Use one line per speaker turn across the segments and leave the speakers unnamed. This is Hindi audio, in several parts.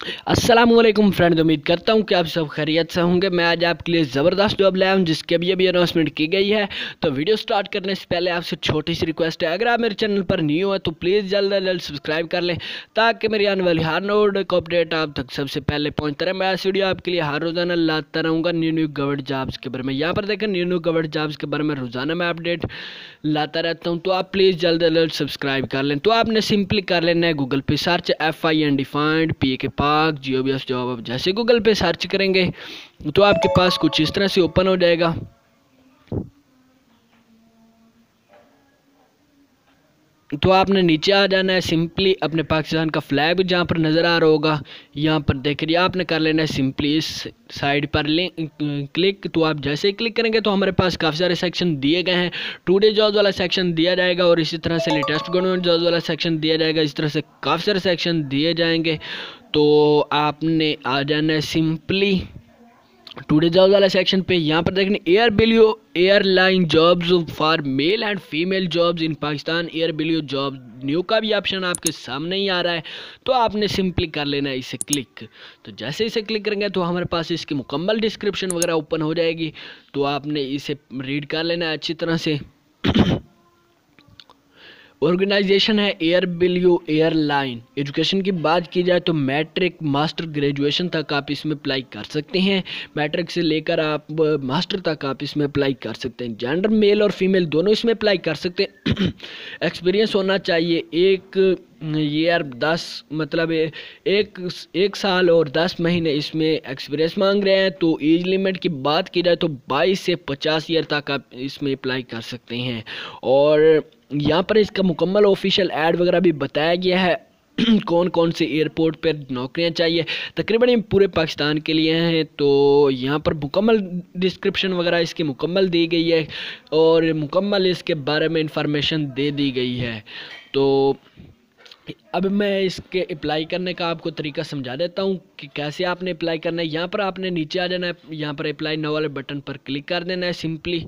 वालेकुम फ्रेंड उम्मीद करता हूँ कि आप सब खैरियत से होंगे। मैं आज आपके लिए ज़बरदस्त जॉब लाया हूँ, जिसकी अभी अभी अनाउंसमेंट की गई है। तो वीडियो स्टार्ट करने से पहले आपसे छोटी सी रिक्वेस्ट है। अगर आप मेरे चैनल पर न्यू है तो प्लीज़ जल्द अज जल्द सब्सक्राइब कर लें, ताकि मेरी आने वाली हर नोड का अपडेट आप तक सबसे पहले पहुँचता रहे। मैं इस वीडियो आपके लिए हर रोज़ाना लाता रहूँगा न्यू न्यू गवर्ड जॉब्स के बारे में। यहाँ पर देखें न्यू न्यू गवर्ड जॉब्स के बारे में रोज़ाना मैं अपडेट लाता रहता हूँ। तो आप प्लीज़ जल्द अज जल्द सब्सक्राइब कर लें। तो आपने सिंपली कर लेना है गूगल पे search F I N defined P K पाक बी एस जॉब अब जैसे गूगल पे सर्च करेंगे तो आपके पास कुछ इस तरह से ओपन हो जाएगा। तो आपने नीचे आ जाना है सिंपली अपने पाकिस्तान का फ्लैग जहाँ पर नज़र आ रहा होगा, यहाँ पर देख रही आपने कर लेना है सिंपली इस साइड पर क्लिक तो आप जैसे क्लिक करेंगे तो हमारे पास काफ़ी सारे सेक्शन दिए गए हैं। टू डे जॉब वाला सेक्शन दिया जाएगा और इसी तरह से लेटेस्ट गवर्नमेंट जॉब वाला सेक्शन दिया जाएगा, इस तरह से काफ़ी सारे सेक्शन दिए जाएँगे। तो आपने आ जाना है सिंपली टूडे जॉब वाला सेक्शन पे, यहाँ पर देखने Airblue airline jobs for male and female jobs in Pakistan Airblue job new का भी ऑप्शन आपके सामने ही आ रहा है। तो आपने सिंपली कर लेना है इसे क्लिक तो जैसे इसे क्लिक करेंगे तो हमारे पास इसकी मुकम्मल डिस्क्रिप्शन वगैरह ओपन हो जाएगी। तो आपने इसे रीड कर लेना है अच्छी तरह से। ऑर्गेनाइजेशन है एयर बिल्यू एयरलाइन। एजुकेशन की बात की जाए तो मैट्रिक मास्टर ग्रेजुएशन तक आप इसमें अप्लाई कर सकते हैं। मैट्रिक से लेकर आप मास्टर तक आप इसमें अप्लाई कर सकते हैं। जेंडर मेल और फीमेल दोनों इसमें अप्लाई कर सकते हैं। एक्सपीरियंस होना चाहिए। एक ईयर दस मतलब एक एक साल और दस महीने इसमें एक्सपीरियंस मांग रहे हैं तो एज लिमिट की बात की जाए तो बाईस से पचास ईयर तक आप इसमें अप्लाई कर सकते हैं। और यहाँ पर इसका मुकम्मल ऑफिशियल एड वगैरह भी बताया गया है कौन कौन से एयरपोर्ट पर नौकरियाँ चाहिए। तकरीबन पूरे पाकिस्तान के लिए हैं तो यहाँ पर मुकम्मल डिस्क्रिप्शन वगैरह इसकी मुकम्मल दी गई है, और मुकम्मल इसके बारे में इंफॉर्मेशन दे दी गई है। तो अब मैं इसके अप्लाई करने का आपको तरीका समझा देता हूँ कि कैसे आपने अप्लाई करना है। यहाँ पर आपने नीचे आ जाना है। यहाँ पर अप्लाई नो वाले बटन पर क्लिक कर देना है सिंपली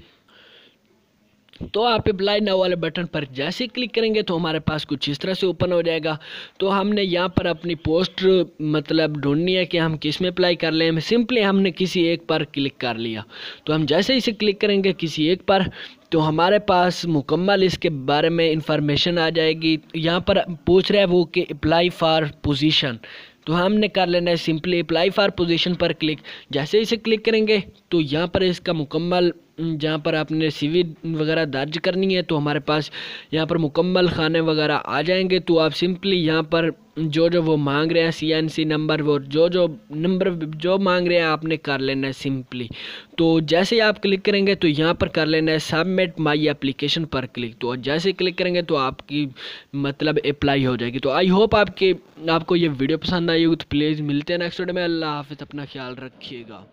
तो आप अप्लाई नाउ वाले बटन पर जैसे क्लिक करेंगे तो हमारे पास कुछ इस तरह से ओपन हो जाएगा। तो हमने यहाँ पर अपनी पोस्ट मतलब ढूंढनी है कि हम किसमें अप्लाई कर लें सिंपली हमने किसी एक पर क्लिक कर लिया। तो हम जैसे इसे क्लिक करेंगे किसी एक पर तो हमारे पास मुकम्मल इसके बारे में इंफॉर्मेशन आ जाएगी। यहाँ पर पूछ रहा है वो कि अप्लाई फॉर पोजीशन तो हमने कर लेना है सिंपली अप्लाई फॉर पोजीशन पर क्लिक जैसे इसे क्लिक करेंगे तो यहाँ पर इसका मुकम्मल जहाँ पर आपने सीवी वगैरह दर्ज करनी है तो हमारे पास यहाँ पर मुकम्मल खाने वगैरह आ जाएँगे। तो आप सिंपली यहाँ पर जो जो वो मांग रहे हैं सी एन सी नंबर वो जो जो नंबर जो मांग रहे हैं, आपने कर लेना है सिंपली तो जैसे ही आप क्लिक करेंगे तो यहाँ पर कर लेना है सबमिट माई एप्लीकेशन पर क्लिक तो जैसे क्लिक करेंगे तो आपकी मतलब अप्लाई हो जाएगी। तो आई होप आपके, आपको ये वीडियो पसंद आई हो तो प्लीज़ मिलते हैं नेक्स्ट वीडियो में। अल्लाह हाफिज़, अपना ख्याल रखिएगा।